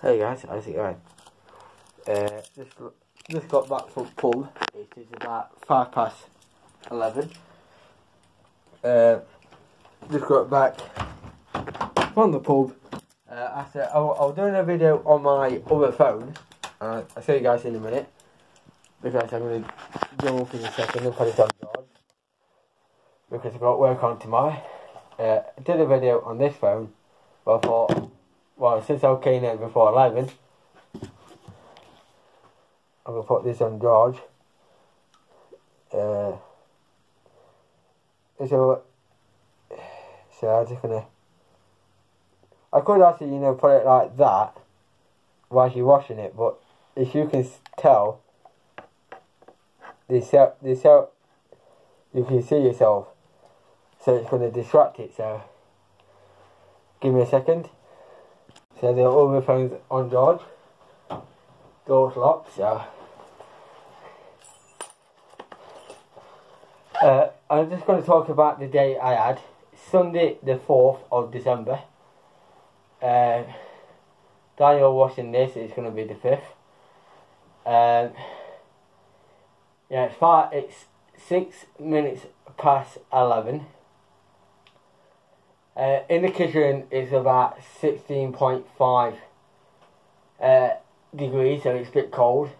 Hey guys, how's it going? Uh, just, just got back from pub. It is about five past eleven. Uh, just got back from the pub. Uh, after I, I was doing a video on my other phone. Uh, I'll show you guys in a minute because I'm going to go up in a second and put it on charge because I've got work on tomorrow. Uh, I did a video on this phone, but I thought, well, since I came in before 11, I'm going to put this on George. Uh, so, so I'm just going to, I could actually, you know, put it like that while you're washing it, but if you can tell, this out, this out, you can see yourself, so it's going to distract it, so give me a second. So the other phone's on George, door's locked, so uh, I'm just going to talk about the day I had, Sunday the 4th of December. Uh, Daniel watching this, it's going to be the 5th. Um, yeah, it's five, it's six minutes past eleven. Uh, in the kitchen, it's about sixteen point five uh, degrees, so it's a bit cold.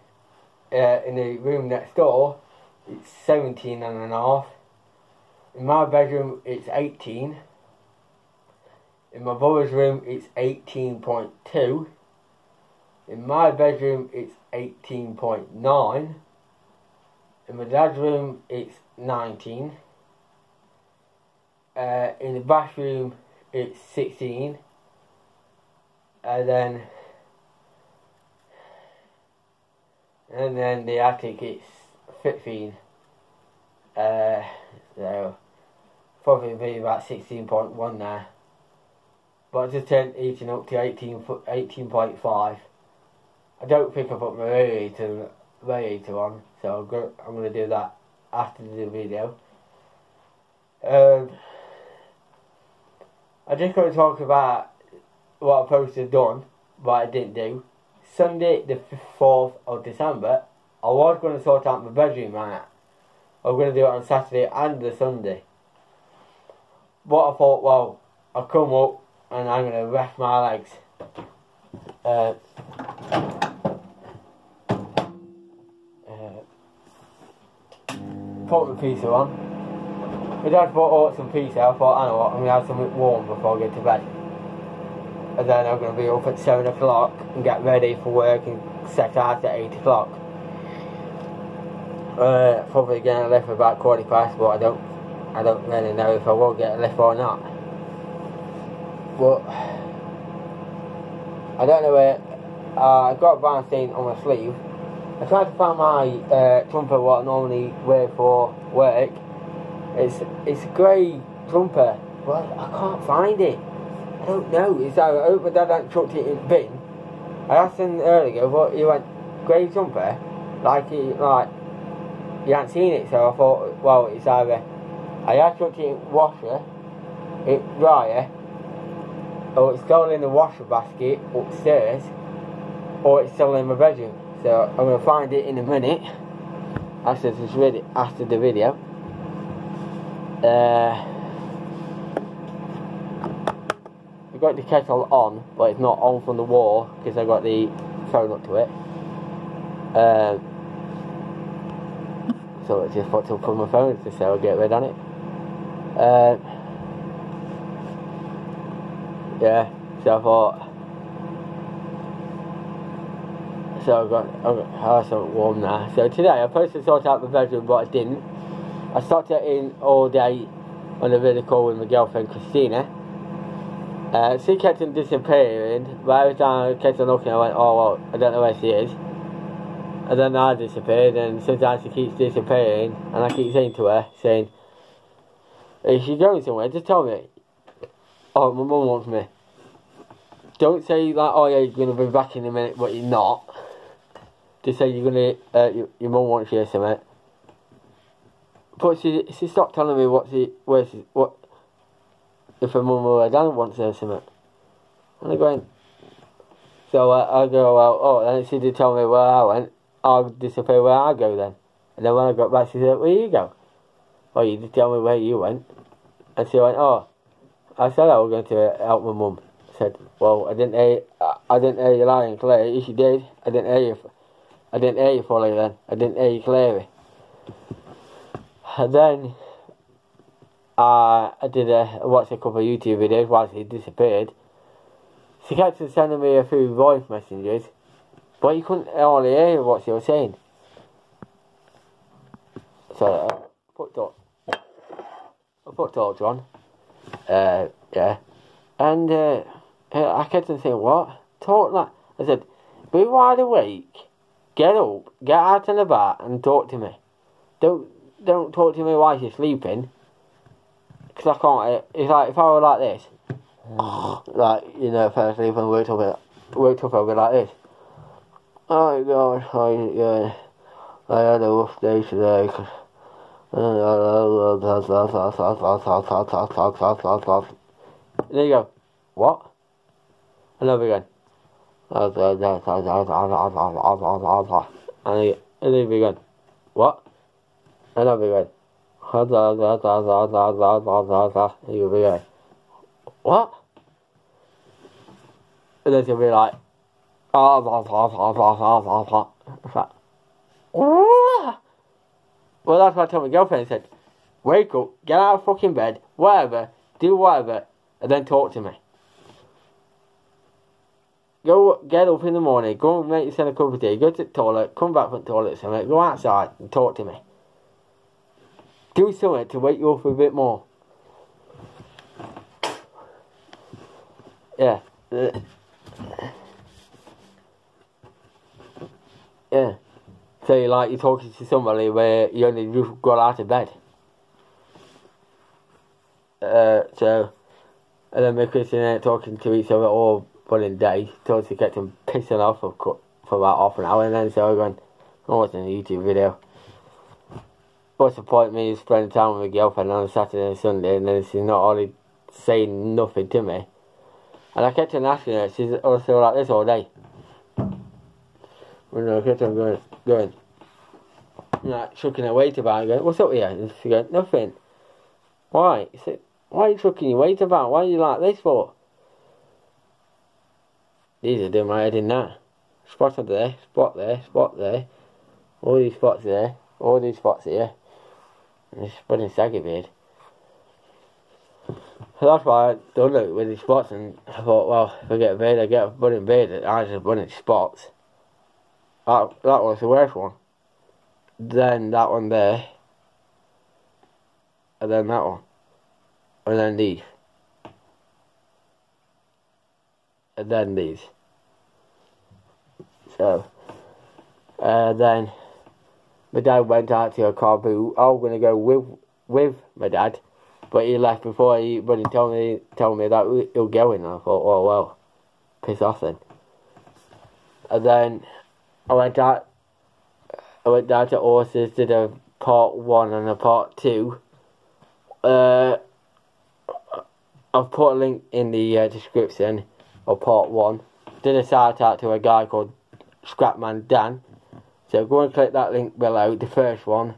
Uh, in the room next door, it's 17 and a half. In my bedroom, it's 18. In my brother's room, it's 18.2. In my bedroom, it's 18.9. In my dad's room, it's 19. Uh, in the bathroom, it's 16. And then, and then the attic, it's 15. Uh, so, probably be about 16.1 there. But I just turned eating up to 18, 18.5. I don't think I put my radiator, radiator on, so I'm going to do that after the video. Um, I just want to talk about what I supposed to have done, but I didn't do. Sunday the 4th of December, I was going to sort out my bedroom right I was going to do it on Saturday and the Sunday. But I thought, well, I'll come up and I'm going to rest my legs. Uh, put the pizza on. My dad bought out some pizza. I thought, I know what, I'm to have something warm before I get to bed. And then I'm going to be up at 7 o'clock and get ready for work and set out at 8 o'clock. Uh, probably getting a lift about quarter past, but I don't, I don't really know if I will get a lift or not. But I don't know where. Uh, I got stain on my sleeve. I tried to find my uh, jumper what I normally wear for work. It's it's a grey jumper, but I can't find it. I don't know. It's I hope my dad hadn't chucked it in the bin. I asked him earlier, but he went grey jumper, like he like he hadn't seen it. So I thought, well, it's either I had chucked it in washer, it dryer, or it's still in the washer basket upstairs, or it's still in my bedroom. So I'm gonna find it in a minute after this video. After the video. Uh, I got the kettle on, but it's not on from the wall because I've got the phone up to it. Uh, so I just put to put my phone to say I'll get rid on it. Uh, yeah, so I thought. So I got, I got oh, so warm now. So today I supposed to sort out the bedroom, but I didn't. I stuck it in all day on a video call with my girlfriend Christina. Uh, she kept on disappearing, but every time I kept on looking, I went, oh well, I don't know where she is. And then I disappeared, and sometimes she keeps disappearing, and I keep saying to her, saying, is she going somewhere? Just tell me. Oh, my mum wants me. Don't say like, oh yeah, you're gonna be back in a minute, but you're not. Just say you're gonna, uh, your, your mum wants you or something. But she she stopped telling me what she, where she, what, if her mum or her dad wants her something. And I'm going, So uh, I go, well, oh, then she did tell me where I went. I'll disappear where I go then. And then when I got back, she said, where you go? Oh, you did tell me where you went. And she went, oh, I said I was going to help my mum. I said, well, I didn't hear, I, I didn't hear you lying clear. If you did, I didn't hear you. I didn't hear you fully then. I didn't hear you clearly. And then uh, I did a watched a couple of YouTube videos whilst he disappeared. She kept sending me a few voice messages, but you couldn't hardly hear what she was saying. So uh, put talk, I put torch on. Uh, yeah, and uh, I kept saying, "What talk like?" I said, "Be wide awake, get up, get out and about, and talk to me. Don't don't talk to me while you're sleeping." Because I can't. It's like if I were like this, like you know, if I was sleeping, worked up, worked up, I'd be like this. Oh gosh, I yeah, I had a rough day today. Cause there you go. What? Another again. And then again. What? Again. And you'll be like, what? And then she'll be like, ah, well, that's what I my girlfriend. I said, wake up, get out of fucking bed, whatever, do whatever, and then talk to me. Go get up in the morning, go and make yourself a cup of tea, go to the toilet, come back from the toilet, something, go outside and talk to me. Do something to wake you up a bit more. Yeah. Yeah. So you like you're talking to somebody where you only just got out of bed. Uh, so, and then me Chris and talking to each other all one day, she kept him pissing off for, for about half an hour, and then so I went, I'm watching a YouTube video what's the point of me spending time with my girlfriend on a Saturday and Sunday and then she's not only saying nothing to me. And I kept on asking her, she's also like this all day. When I kept on going, going, like chucking her weight about, going, what's up here? And she goes, nothing. Why? Said, why are you chucking your weight about? Why are you like this for? These are doing my head in that. Spot there, spot there, spot there. All these spots there, all these spots here. It's running saggy beard. So that's why I done it with the spots and I thought, well, if I get a I get a running beard, I just running spots. That, that was the worst one. Then that one there. And then that one. And then these. And then these. So, uh, then my dad went out to a car boot. I was gonna go with with my dad, but he left before he but he told me told me that he'll go in. And I thought, oh well, piss off then. And then I went out. I went down to horses, did a part one and a part two. Uh, I've put a link in the uh, description of part one. Did a shout out to a guy called Scrapman Dan so go and click that link below, the first one,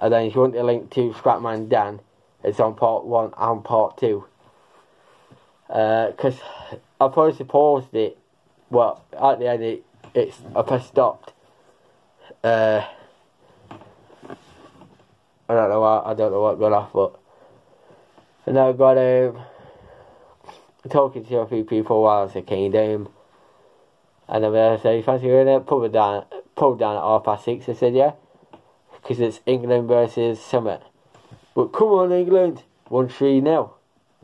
and then if you want the link to Scrapman Dan, it's on part one and part two. Because uh, I probably paused it, well, at the end it, it's, I pressed stopped. Uh, I don't know what, I don't know what got off, but, and I've got, um, talking to a few people while I was at Kingdom, and then I say, fancy going to put it down, pulled down at half past six. I said, yeah, because it's England versus Summit. But come on, England, one three now.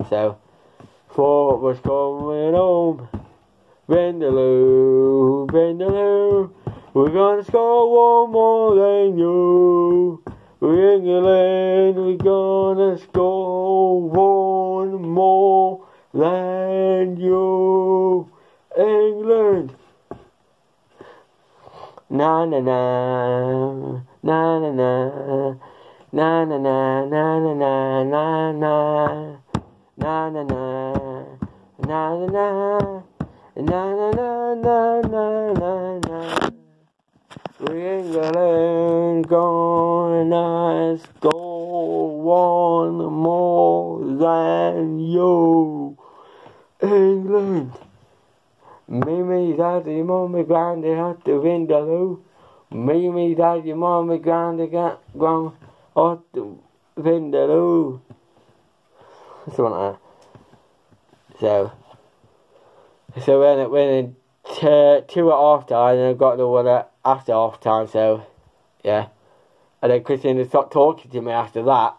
So, thought was coming home. Vindaloo, Vindaloo, we're gonna score one more than you. We're England, we're gonna score one more than you. England. Na na na. Na na na. Na na na. Na na na. Na na. Na na na. Na na na. Na na na na na na na. We England gonna score one more than you. England. Me, daddy, mommy, granddad, at the window. Me, daddy, mommy, granddad, grand, at the window. Something like that. So, so when it went to uh, two at half time, and I got the one at after half time. So, yeah, and then Christina stopped talking to me after that.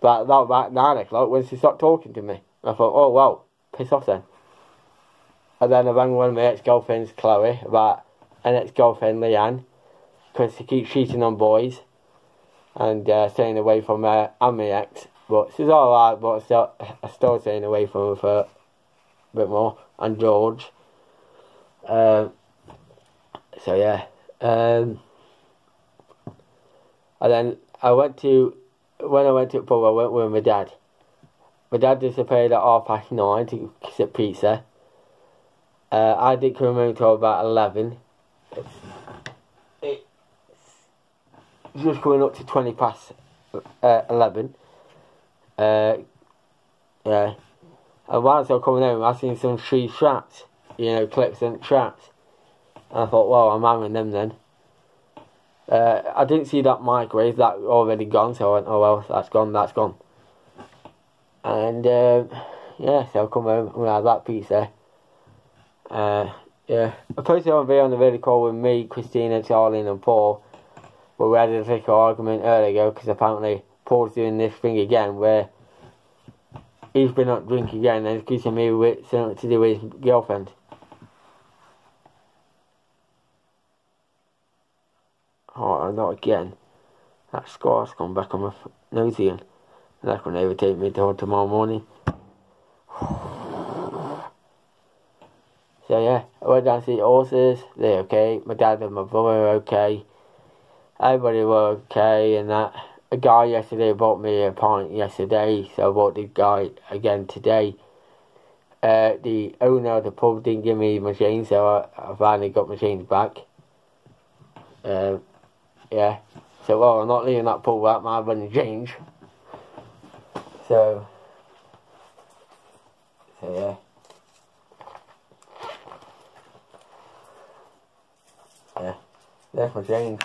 But was about nine o'clock when she stopped talking to me. I thought, oh well, piss off then. And then I rang one of my ex-girlfriends, Chloe, about an ex-girlfriend, Leanne, because she keeps cheating on boys and uh, staying away from her and my ex. But she's alright, but still, I'm still staying away from her for a bit more. And George. Um, so yeah. Um, and then I went to, when I went to pub, I went with my dad. My dad disappeared at half past nine to get pizza. Uh, I didn't come home until about 11. It's, just going up to 20 past uh, 11. Uh, yeah. And whilst I was coming home, I seen some tree traps, you know, clips and traps. And I thought, well, I'm having them then. Uh, I didn't see that microwave, that already gone, so I went, oh well, that's gone, that's gone. And, um, yeah, so I come home and had that pizza. Uh, yeah, I posted on video on the video call with me, Christina, Charlie, and Paul. But we had a little argument earlier ago because apparently Paul's doing this thing again where he's been up drinking again and accusing me with something to do with his girlfriend. Oh, not again. That scar's gone back on my nose again. That will never take me till tomorrow morning. So yeah, I went down to see the horses, they're okay. My dad and my brother are okay. Everybody were okay and that. A guy yesterday bought me a pint yesterday, so I bought the guy again today. Uh, the owner of the pub didn't give me my change, so I, I finally got my change back. Uh, yeah, so well, I'm not leaving that pub without my money change. So, so. Yeah, there's my change.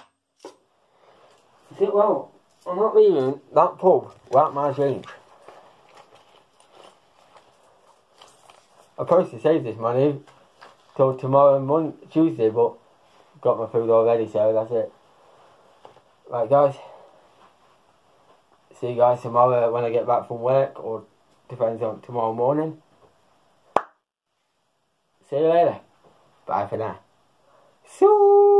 See, well, I'm not leaving that pub without my change. I'm supposed to save this money till tomorrow, Monday, Tuesday, but got my food already, so that's it. Right, guys. See you guys tomorrow when I get back from work, or depends on tomorrow morning. See you later. Bye for now. So